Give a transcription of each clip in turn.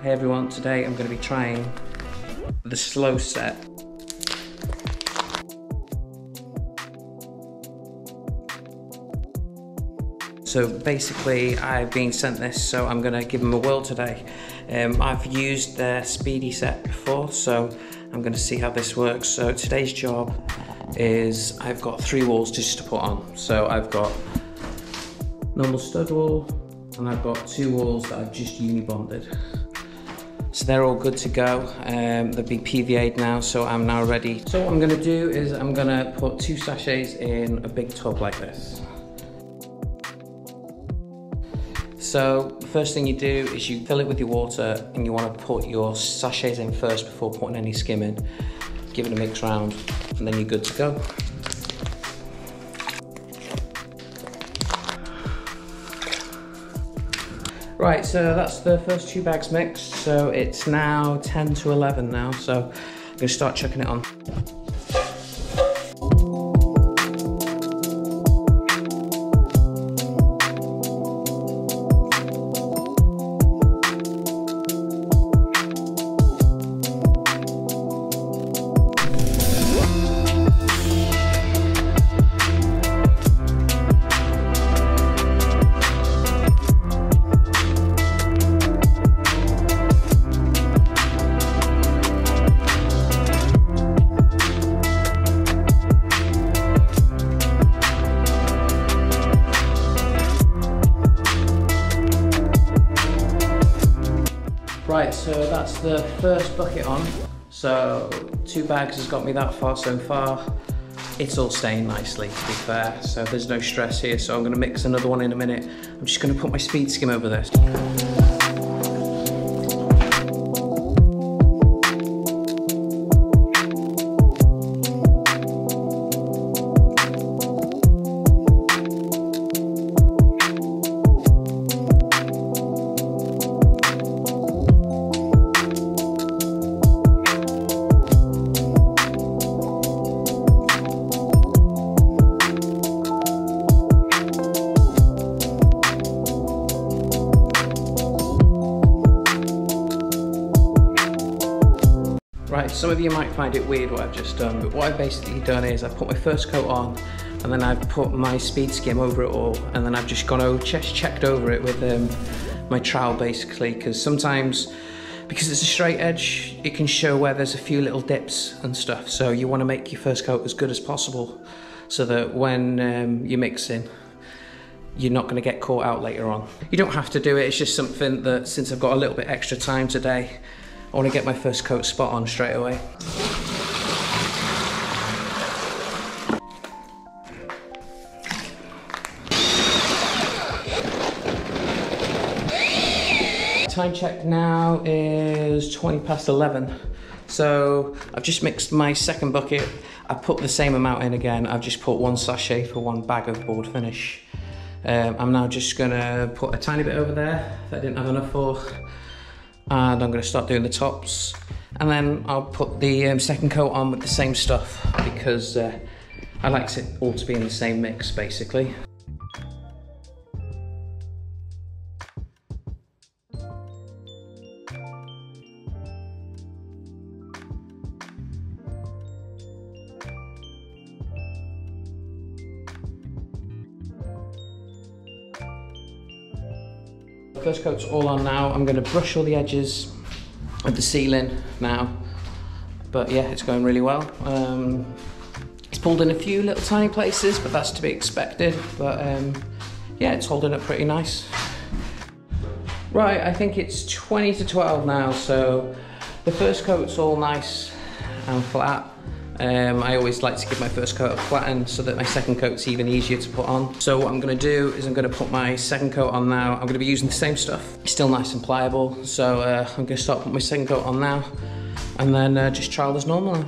Hey everyone, today I'm going to be trying the slow set. So basically I've been sent this so I'm going to give them a whirl today. Um, I've used their speedy set before so I'm going to see how this works. So today's job is I've got three walls just to put on. So I've got normal stud wall and I've got two walls that I've just uni bonded. So they're all good to go. Um, they've been PVA'd now, so I'm now ready. So what I'm gonna do is I'm gonna put two sachets in a big tub like this. So first thing you do is you fill it with your water and you wanna put your sachets in first before putting any skim in. Give it a mix round and then you're good to go. Right, so that's the first two bags mixed. So it's now 10 to 11 now. So I'm gonna start chucking it on. So that's the first bucket on. So two bags has got me that far so far. It's all staying nicely, to be fair, so there's no stress here. So I'm gonna mix another one in a minute. I'm just gonna put my speed skim over this. Some of you might find it weird what I've just done, but what I've basically done is I've put my first coat on and then I've put my speed skim over it all and then I've just gone over, just checked over it with um, my trowel basically because sometimes because it's a straight edge it can show where there's a few little dips and stuff so you want to make your first coat as good as possible so that when um, you're mixing you're not going to get caught out later on. You don't have to do it, it's just something that since I've got a little bit extra time today I want to get my first coat spot on straight away. Time check now is 20 past 11. So I've just mixed my second bucket. I put the same amount in again. I've just put one sachet for one bag of board finish. Um, I'm now just gonna put a tiny bit over there that I didn't have enough for and I'm going to start doing the tops and then I'll put the um, second coat on with the same stuff because uh, I like it all to be in the same mix basically. First coat's all on now. I'm going to brush all the edges of the ceiling now. But yeah, it's going really well. Um, it's pulled in a few little tiny places, but that's to be expected. But um, yeah, it's holding up pretty nice. Right, I think it's 20 to 12 now, so the first coat's all nice and flat. Um, I always like to give my first coat a flatten so that my second coat's even easier to put on. So what I'm gonna do is I'm gonna put my second coat on now. I'm gonna be using the same stuff. It's still nice and pliable. So uh, I'm gonna start putting my second coat on now and then uh, just trowel as normal.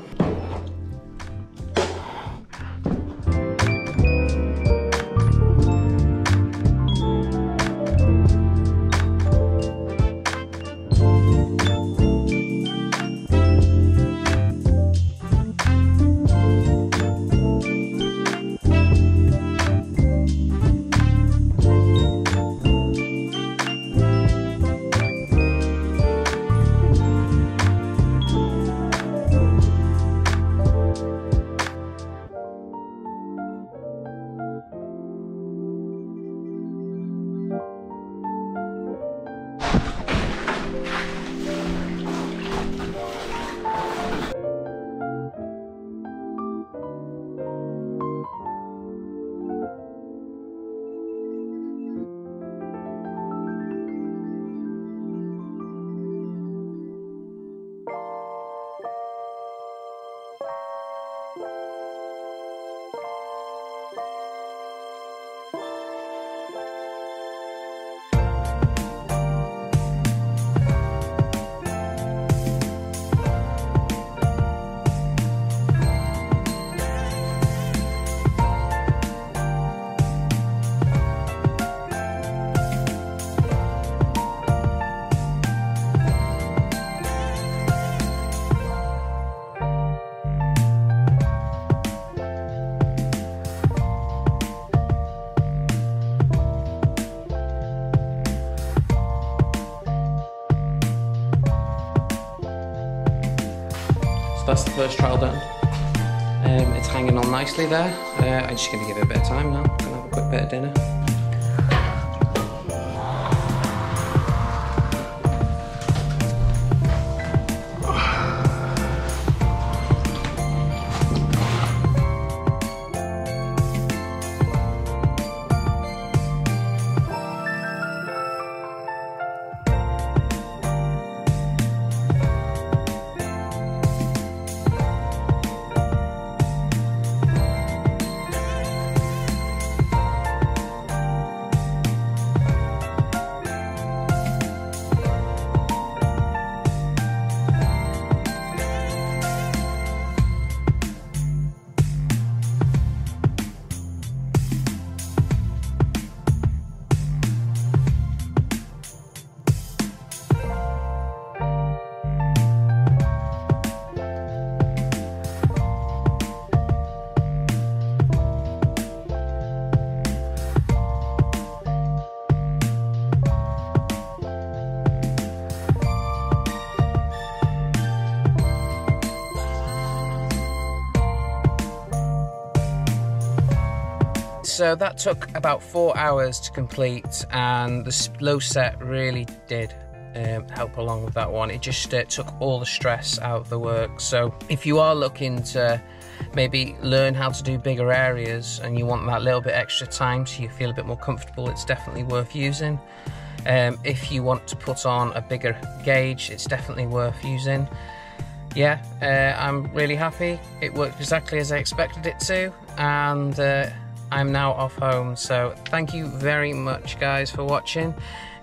So that's the first trowel done. Um, it's hanging on nicely there. Uh, I'm just going to give it a bit of time now. Gonna have a quick bit of dinner. So that took about four hours to complete, and the slow set really did um, help along with that one. It just uh, took all the stress out of the work. So if you are looking to maybe learn how to do bigger areas and you want that little bit extra time so you feel a bit more comfortable, it's definitely worth using. Um, if you want to put on a bigger gauge, it's definitely worth using. Yeah, uh, I'm really happy. It worked exactly as I expected it to, and uh, I'm now off home. So thank you very much guys for watching.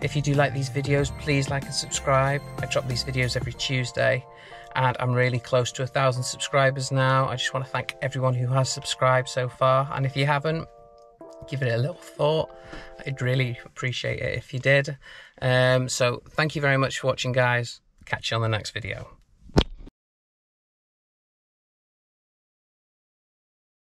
If you do like these videos, please like and subscribe. I drop these videos every Tuesday and I'm really close to a thousand subscribers now. I just want to thank everyone who has subscribed so far. And if you haven't, give it a little thought. I'd really appreciate it if you did. Um, so thank you very much for watching guys. Catch you on the next video.